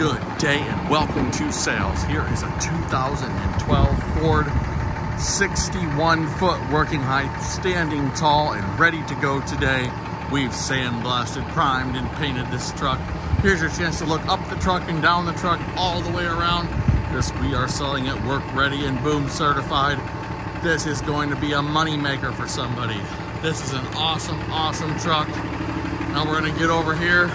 Good day and welcome to sales. Here is a 2012 Ford 61 foot working height, standing tall and ready to go today. We've sandblasted, primed, and painted this truck. Here's your chance to look up the truck and down the truck all the way around. This we are selling it work ready and boom certified. This is going to be a money maker for somebody. This is an awesome, awesome truck. Now we're gonna get over here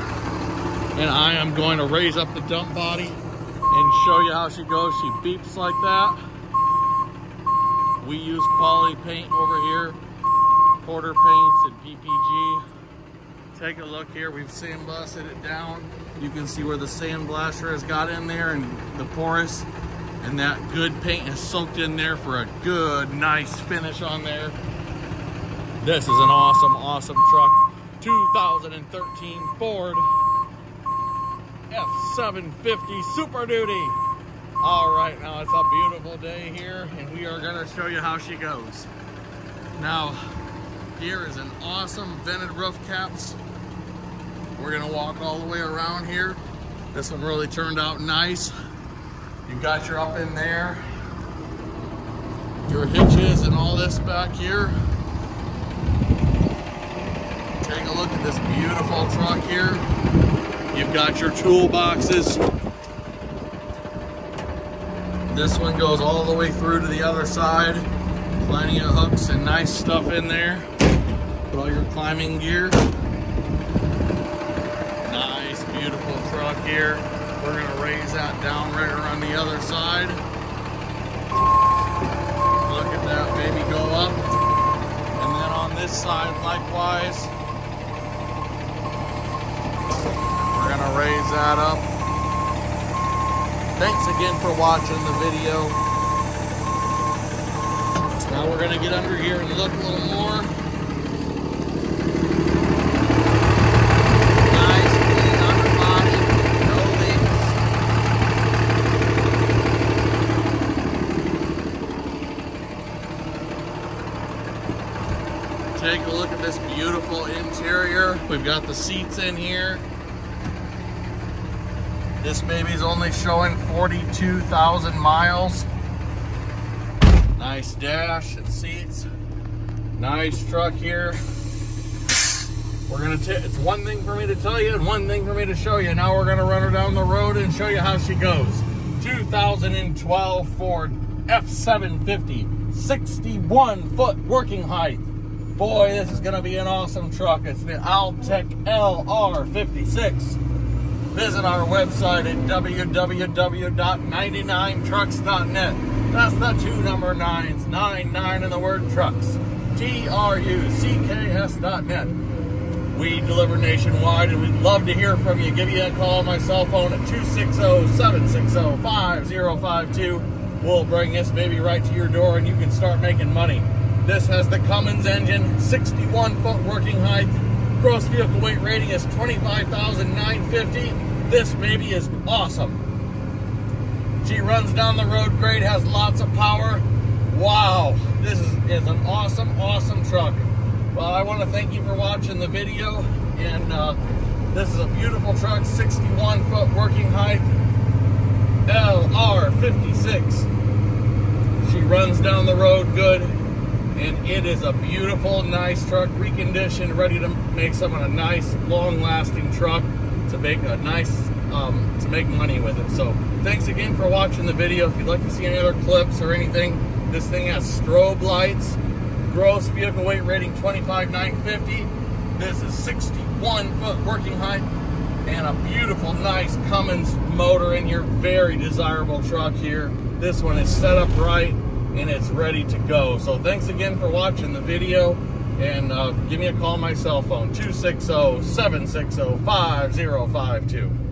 and I am going to raise up the dump body and show you how she goes. She beeps like that. We use quality paint over here, Porter Paints and PPG. Take a look here, we've sandblasted it down. You can see where the sandblaster has got in there and the porous and that good paint has soaked in there for a good, nice finish on there. This is an awesome, awesome truck. 2013 Ford F750 Super Duty. All right, now it's a beautiful day here and we are gonna show you how she goes. Now, here is an awesome vented roof caps. We're gonna walk all the way around here. This one really turned out nice. You've got your up in there, your hitches and all this back here. Take a look at this beautiful truck here. You've got your toolboxes. This one goes all the way through to the other side. Plenty of hooks and nice stuff in there. Put all your climbing gear. Nice, beautiful truck here. We're gonna raise that down right around the other side. Look at that baby go up. And then on this side, likewise. gonna raise that up. Thanks again for watching the video. Now we're gonna get under here and look a little more. Nice, clean underbody, no leaks. Take a look at this beautiful interior. We've got the seats in here. This baby's only showing 42,000 miles. Nice dash and seats. Nice truck here. We're gonna it's one thing for me to tell you and one thing for me to show you. Now we're gonna run her down the road and show you how she goes. 2012 Ford F750, 61 foot working height. Boy, this is gonna be an awesome truck. It's the Altec LR56. Visit our website at www.99trucks.net. That's the two number nines, nine nine in the word trucks. T-R-U-C-K-S dot net. We deliver nationwide and we'd love to hear from you. Give you a call on my cell phone at 260-760-5052. We'll bring this baby right to your door and you can start making money. This has the Cummins engine, 61 foot working height, gross vehicle weight rating is 25,950. This baby is awesome. She runs down the road great, has lots of power. Wow, this is, is an awesome, awesome truck. Well, I want to thank you for watching the video. And uh, this is a beautiful truck, 61 foot working height, LR56. She runs down the road good and it is a beautiful, nice truck, reconditioned, ready to make someone a nice, long-lasting truck to make a nice, um, to make money with it. So thanks again for watching the video. If you'd like to see any other clips or anything, this thing has strobe lights, gross vehicle weight rating 25,950. This is 61 foot working height and a beautiful, nice Cummins motor in your very desirable truck here. This one is set up right and it's ready to go. So thanks again for watching the video and uh, give me a call on my cell phone, 260-760-5052.